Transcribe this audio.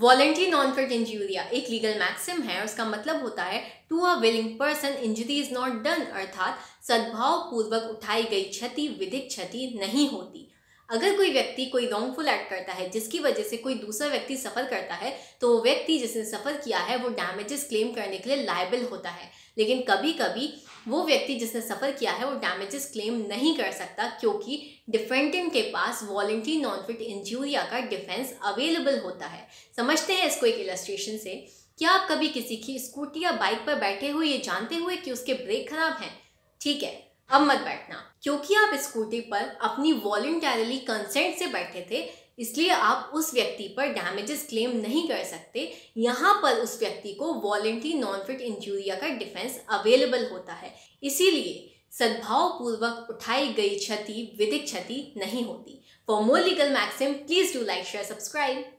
Volenti non fit injuria एक legal maxim है, उसका मतलब होता है to a willing person injury is not done अर्थात सद्भाव पूर्वक उठाई गई क्षति, विधिक क्षति नहीं होती। अगर कोई व्यक्ति कोई रॉन्गफुल एक्ट करता है, जिसकी वजह से कोई दूसरा व्यक्ति सफ़र करता है तो वो व्यक्ति जिसने सफ़र किया है, वो डैमेजेस क्लेम करने के लिए लाइबल होता है। लेकिन कभी कभी वो व्यक्ति जिसने सफ़र किया है, वो डैमेजेस क्लेम नहीं कर सकता, क्योंकि डिफेंडेंट के पास वॉलेंट्री नॉन फिट इंजूरिया का डिफेंस अवेलेबल होता है। समझते हैं इसको एक इलस्ट्रेशन से। क्या आप कभी किसी की स्कूटी या बाइक पर बैठे हुए ये जानते हुए कि उसके ब्रेक खराब हैं? ठीक है। अब मत बैठना। क्योंकि आप स्कूटी पर अपनी वॉल्टरली कंसेंट से बैठे थे, इसलिए आप उस व्यक्ति पर डैमेजेस क्लेम नहीं कर सकते। यहाँ पर उस व्यक्ति को वॉलेंट्री नॉन फिट इंजूरिया का डिफेंस अवेलेबल होता है। इसीलिए सद्भाव पूर्वक उठाई गई क्षति, विधिक क्षति नहीं होती। For more legal maxim please do like share subscribe